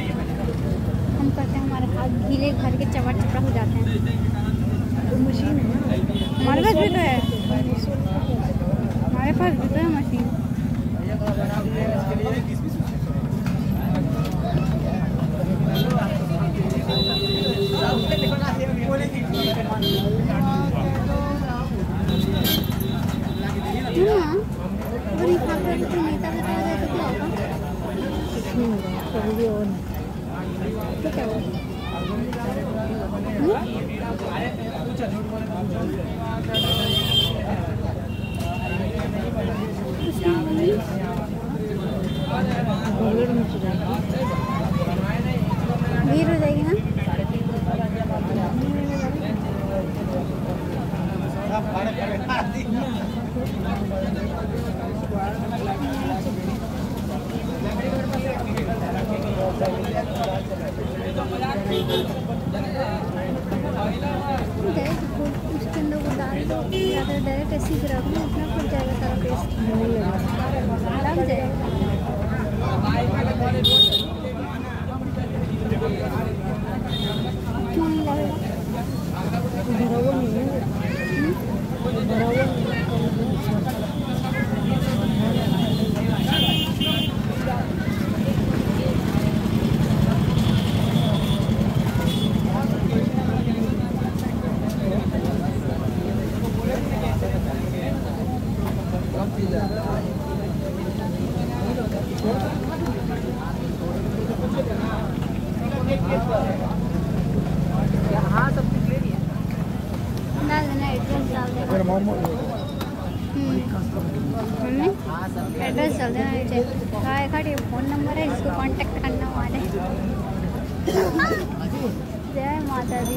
हम करते हैं हमारे हाथ गीले घर के चपड़ चपड़ा हो जाते हैं। मशीन है हमारे पास भी तो है। हमारे पास भी तो है मशीन हाँ, बड़ी खाकर इतनी नेता बताया जाए तो क्या होगा कुछ नहीं होगा कभी भी और तो क्या होगा हम्म? कुछ नहीं होगा। भगड़ मच जाएगी भीड़ हो जाएगी ना डायरेक्ट डायरेक्ट ऐसे ही रख दो फट जाएगा सारा हम्म। हमने एड्रेस डाल देना नीचे काय खड़ी फ़ोन नंबर है जिसको कांटेक्ट करना वाले जय माता दी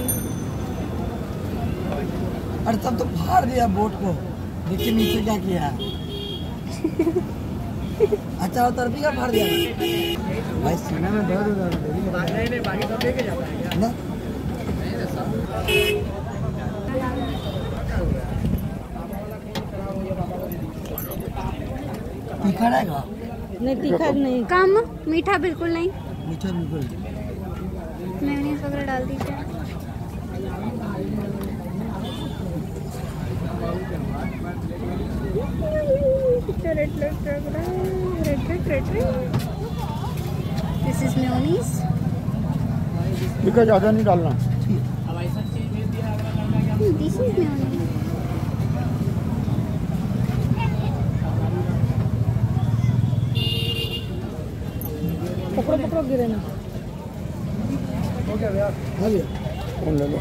अरे तब तो फाड़ दिया बोट को। देखिए नीचे क्या किया अच्छा उतर भी का फाड़ दिया। भाई सीने में दर्द हो रहा है। ना? तीखा रहेगा? नहीं तीखा नहीं। कम मीठा बिल्कुल नहीं। मीठा बिल्कुल मेयोनीज वगैरह डाल दीजिए। दिस इज़ मेयोनीज ठीक ज़्यादा नहीं डालना। दिस इज़ मेयोनीज पकड़ो पकड़ो गिरे ना हाँ भैया कौन ले लो।